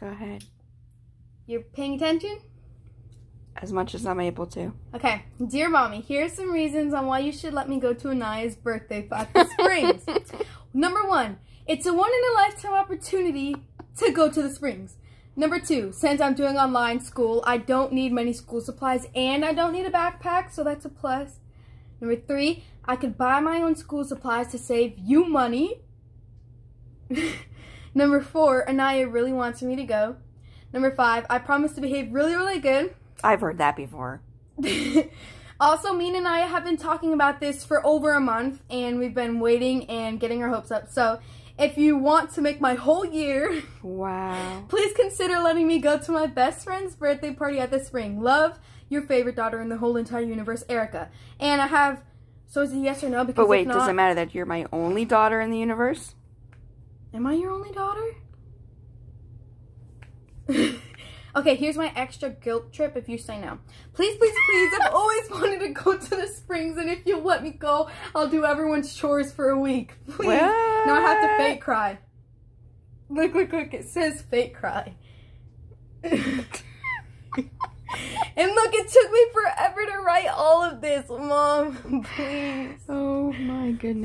Go ahead. You're paying attention? As much as I'm able to. Okay. Dear Mommy, here are some reasons on why you should let me go to Anaya's birthday at the Springs. Number one, it's a one in a lifetime opportunity to go to the Springs. Number two, since I'm doing online school, I don't need many school supplies and I don't need a backpack, so that's a plus. Number three, I could buy my own school supplies to save you money. Number four, Anaya really wants me to go. Number five, I promise to behave really, really good. I've heard that before. also, me and Anaya have been talking about this for over a month, and we've been waiting and getting our hopes up. So, if you want to make my whole year, wow, please consider letting me go to my best friend's birthday party at the spring. Love, your favorite daughter in the whole entire universe, Erica. And I have, so is it yes or no? Because but wait, not, does it matter that you're my only daughter in the universe? Am I your only daughter? okay, here's my extra guilt trip if you say no. Please, please, please, I've always wanted to go to the springs, and if you'll let me go, I'll do everyone's chores for a week. Please. What? Now I have to fake cry. Look, look, look, it says fake cry. and look, it took me forever to write all of this, Mom. Please. Oh my goodness.